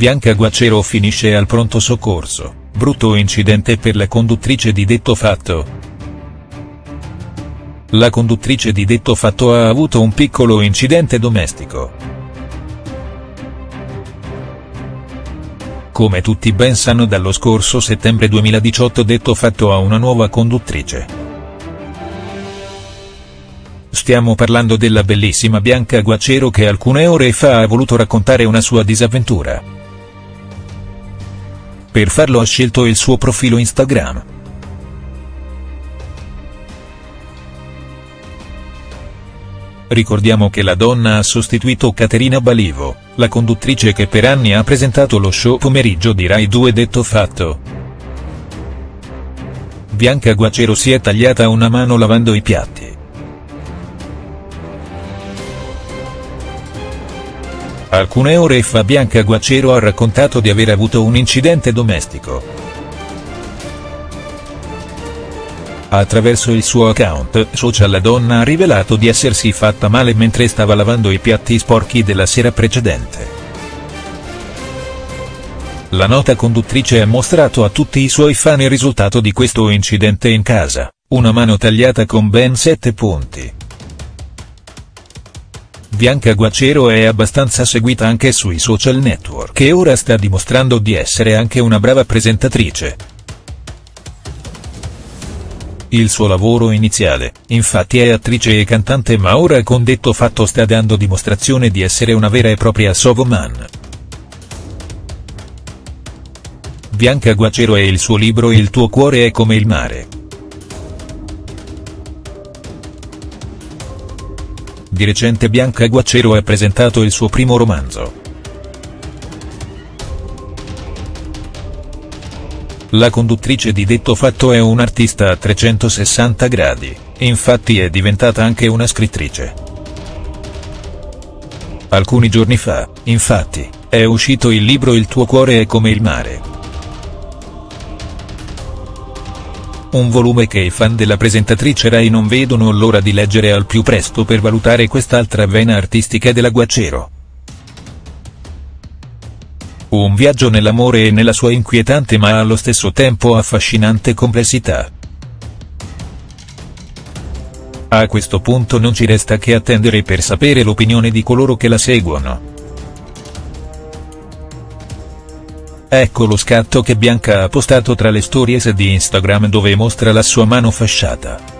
Bianca Guacero finisce al pronto soccorso, brutto incidente per la conduttrice di detto fatto. La conduttrice di detto fatto ha avuto un piccolo incidente domestico. Come tutti ben sanno dallo scorso settembre 2018 detto fatto ha una nuova conduttrice. Stiamo parlando della bellissima Bianca Guacero che alcune ore fa ha voluto raccontare una sua disavventura. Per farlo ha scelto il suo profilo Instagram. Ricordiamo che la donna ha sostituito Caterina Balivo, la conduttrice che per anni ha presentato lo show pomeriggio di Rai 2 detto fatto. Bianca Guacero si è tagliata una mano lavando i piatti. Alcune ore fa Bianca Guacero ha raccontato di aver avuto un incidente domestico. Attraverso il suo account social la donna ha rivelato di essersi fatta male mentre stava lavando i piatti sporchi della sera precedente. La nota conduttrice ha mostrato a tutti i suoi fan il risultato di questo incidente in casa, una mano tagliata con ben 7 punti. Bianca Guacero è abbastanza seguita anche sui social network e ora sta dimostrando di essere anche una brava presentatrice. Il suo lavoro iniziale, infatti è attrice e cantante ma ora con detto fatto sta dando dimostrazione di essere una vera e propria showwoman. Bianca Guacero e il suo libro Il tuo cuore è come il mare. Di recente Bianca Guacero ha presentato il suo primo romanzo. La conduttrice di detto fatto è un artista a 360 gradi, infatti è diventata anche una scrittrice. Alcuni giorni fa, infatti, è uscito il libro Il tuo cuore è come il mare. Un volume che i fan della presentatrice Rai non vedono l'ora di leggere al più presto per valutare quest'altra vena artistica della Guacero. Un viaggio nell'amore e nella sua inquietante ma allo stesso tempo affascinante complessità. A questo punto non ci resta che attendere per sapere l'opinione di coloro che la seguono. Ecco lo scatto che Bianca ha postato tra le stories di Instagram dove mostra la sua mano fasciata.